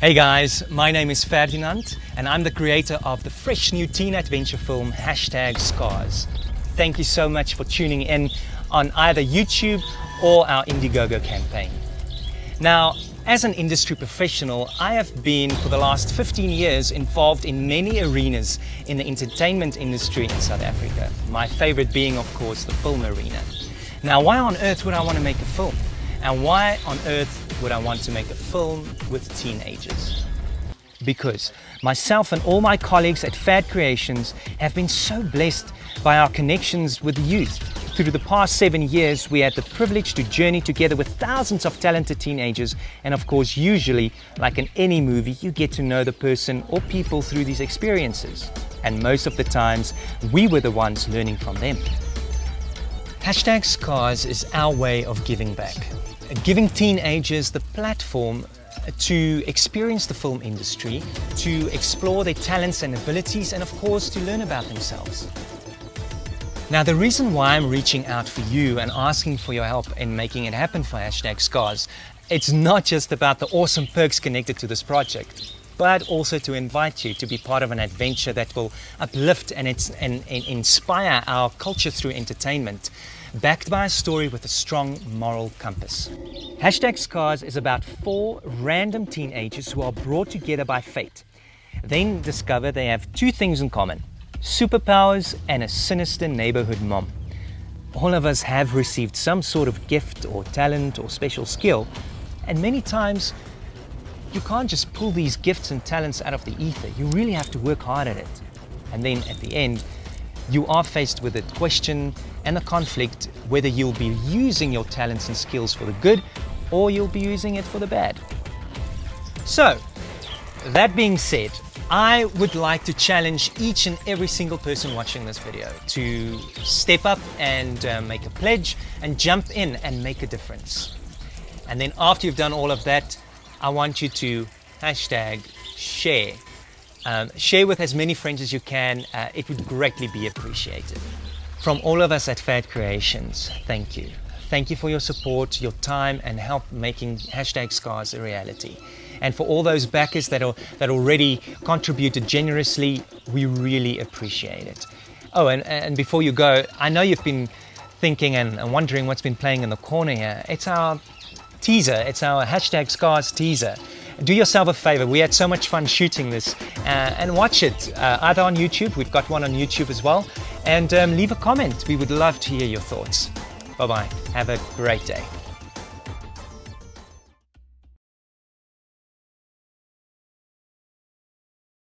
Hey guys, my name is Ferdinand and I'm the creator of the fresh new teen adventure film Hashtag Scars. Thank you so much for tuning in on either YouTube or our Indiegogo campaign. Now, as an industry professional, I have been for the last 15 years involved in many arenas in the entertainment industry in South Africa. My favorite being, of course, the film arena. Now, why on earth would I want to make a film? And why on earth would I want to make a film with teenagers? Because myself and all my colleagues at Fad Creations have been so blessed by our connections with youth. Through the past seven years, we had the privilege to journey together with thousands of talented teenagers. And of course, usually, like in any movie, you get to know the person or people through these experiences. And most of the times, we were the ones learning from them. Hashtag Scars is our way of giving back giving teenagers the platform to experience the film industry, to explore their talents and abilities, and of course to learn about themselves. Now the reason why I'm reaching out for you and asking for your help in making it happen for Hashtag Scars, it's not just about the awesome perks connected to this project, but also to invite you to be part of an adventure that will uplift and, and, and inspire our culture through entertainment backed by a story with a strong moral compass. Hashtag Scars is about four random teenagers who are brought together by fate. Then discover they have two things in common superpowers and a sinister neighborhood mom. All of us have received some sort of gift or talent or special skill, and many times you can't just pull these gifts and talents out of the ether. You really have to work hard at it. And then at the end, you are faced with a question and a conflict whether you'll be using your talents and skills for the good or you'll be using it for the bad. So, that being said, I would like to challenge each and every single person watching this video to step up and uh, make a pledge and jump in and make a difference. And then after you've done all of that, I want you to hashtag share um, share with as many friends as you can. Uh, it would greatly be appreciated. From all of us at Fad Creations, thank you. Thank you for your support, your time, and help making hashtag scars a reality. And for all those backers that, are, that already contributed generously, we really appreciate it. Oh, and, and before you go, I know you've been thinking and, and wondering what's been playing in the corner here. It's our teaser, it's our hashtag scars teaser do yourself a favor. We had so much fun shooting this uh, and watch it uh, either on YouTube. We've got one on YouTube as well. And um, leave a comment. We would love to hear your thoughts. Bye bye. Have a great day.